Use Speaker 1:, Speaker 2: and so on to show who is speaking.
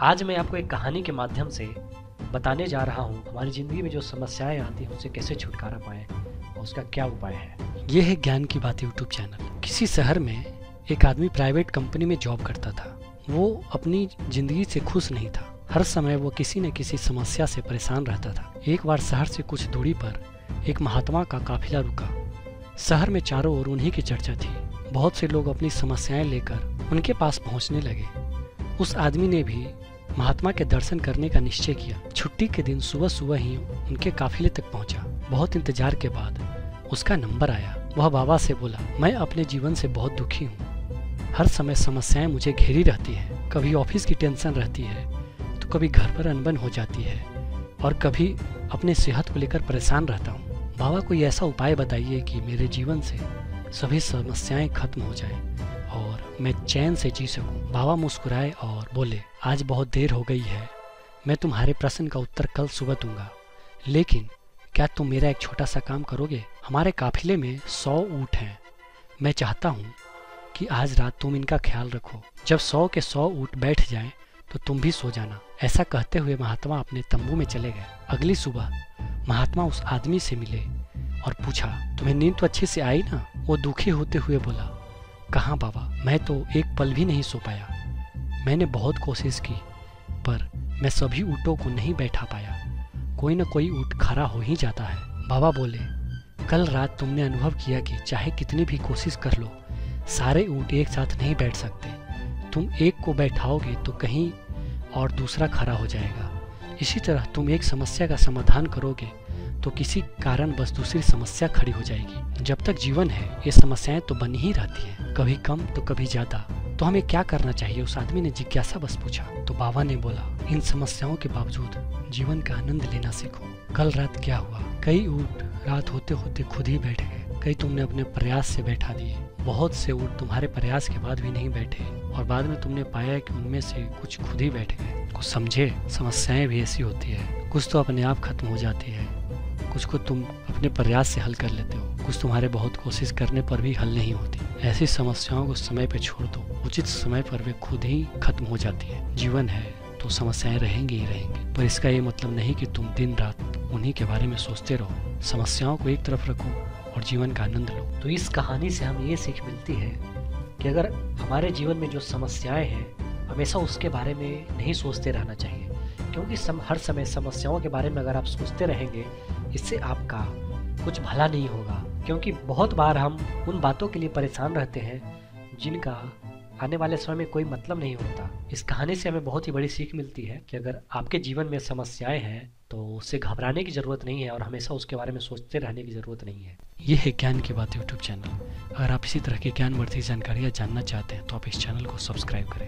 Speaker 1: आज मैं आपको एक कहानी के माध्यम से बताने जा रहा हूँ, हमारी ज़िंदगी में जो समस्याएँ आती हैं उससे कैसे छुटकारा पाएँ और उसका क्या उपाय है।
Speaker 2: ये है ज्ञान की बात यूट्यूब चैनल किसी शहर में एक आदमी प्राइवेट कंपनी में जॉब करता था। वो अपनी ज़िंदगी से खुश नहीं था। हर समय वो किसी न किसी समस्या से परेशान रहता था। एक बार शहर से कुछ दूरी पर एक महात्मा का काफिला रुका। शहर में चारों ओर उन्हीं की चर्चा थी। बहुत से लोग अपनी समस्याएँ लेकर उनके पास पहुँचने लगे। उस आदमी ने भी महात्मा के दर्शन करने का निश्चय किया। छुट्टी के दिन सुबह सुबह ही उनके काफिले तक पहुँचा। बहुत इंतज़ार के बाद उसका नंबर आया। वह बाबा से बोला, मैं अपने जीवन से बहुत दुखी हूँ। हर समय समस्याएँ मुझे घेरी रहती है। कभी ऑफ़िस की टेंशन रहती है तो कभी घर पर अनबन हो जाती है और कभी अपने सेहत को लेकर परेशान रहता हूँ। बाबा, कोई ऐसा उपाय बताइए कि मेरे जीवन से सभी समस्याएँ खत्म हो जाए। और मैं चैन से जी सकूँ। बाबा मुस्कुराए और बोले, आज बहुत देर हो गई है। मैं तुम्हारे प्रश्न का उत्तर कल सुबह दूँगा। लेकिन क्या तुम मेरा एक छोटा सा काम करोगे? हमारे काफिले में सौ ऊँट हैं। मैं चाहता हूँ कि आज रात तुम इनका ख्याल रखो। जब सौ के सौ ऊँट बैठ जाएँ तो तुम भी सो जाना। ऐसा कहते हुए महात्मा अपने तंबू में चले गए। अगली सुबह महात्मा उस आदमी से मिले और पूछा, तुम्हें नींद तो अच्छे से आई ना? वो दुखी होते हुए बोला कहाँ बाबा? मैं तो एक पल भी नहीं सो पाया। मैंने बहुत कोशिश की, पर मैं सभी ऊँटों को नहीं बैठा पाया। कोई ना कोई ऊँट खड़ा हो ही जाता है। बाबा बोले, कल रात तुमने अनुभव किया कि चाहे कितनी भी कोशिश कर लो, सारे ऊँट एक साथ नहीं बैठ सकते। तुम एक को बैठाओगे तो कहीं और दूसरा खड़ा हो जाएगा। इसी तरह तुम एक समस्या का समाधान करोगे तो किसी कारण बस दूसरी समस्या खड़ी हो जाएगी। जब तक जीवन है, ये समस्याएँ तो बनी ही रहती हैं। कभी कम तो कभी ज़्यादा। तो हमें क्या करना चाहिए? उस आदमी ने जिज्ञासा बस पूछा। तो बाबा ने बोला, इन समस्याओं के बावजूद जीवन का आनंद लेना सीखो। कल रात क्या हुआ? कई ऊँट रात होते होते खुद ही बैठ गए। कई तुमने अपने प्रयास से बैठा दिए। बहुत से ऊँट तुम्हारे प्रयास के बाद भी नहीं बैठे। और बाद में तुमने पाया कि उनमें से कुछ खुद ही बैठ गए। कुछ समझे, समस्याएँ भी ऐसी होती है। कुछ तो अपने आप खत्म हो जाती है। कुछ को तुम अपने प्रयास से हल कर लेते हो। कुछ तुम्हारे बहुत कोशिश करने पर भी हल नहीं होती। ऐसी समस्याओं को समय पर छोड़ दो। उचित समय पर वे खुद ही खत्म हो जाती है। जीवन है तो समस्याएँ रहेंगी ही रहेंगी। पर इसका ये मतलब नहीं कि तुम दिन रात उन्हीं के बारे में सोचते रहो। समस्याओं को एक तरफ़ रखो और जीवन का आनंद लो।
Speaker 1: तो इस कहानी से हमें ये सीख मिलती है कि अगर हमारे जीवन में जो समस्याएँ हैं हमेशा उसके बारे में नहीं सोचते रहना चाहिए। क्योंकि सम, हर समय समस्याओं के बारे में अगर आप सोचते रहेंगे इससे आपका कुछ भला नहीं होगा। क्योंकि बहुत बार हम उन बातों के लिए परेशान रहते हैं जिनका आने वाले समय में कोई मतलब नहीं होता। इस कहानी से हमें बहुत ही बड़ी सीख मिलती है कि अगर आपके जीवन में समस्याएँ हैं तो उससे घबराने की ज़रूरत नहीं है और हमेशा उसके बारे में सोचते रहने की ज़रूरत नहीं है।
Speaker 2: ये है ज्ञान की बात यूट्यूब चैनल अगर आप इसी तरह की ज्ञानवर्धी जानकारियाँ जानना चाहते हैं तो आप इस चैनल को सब्सक्राइब करें।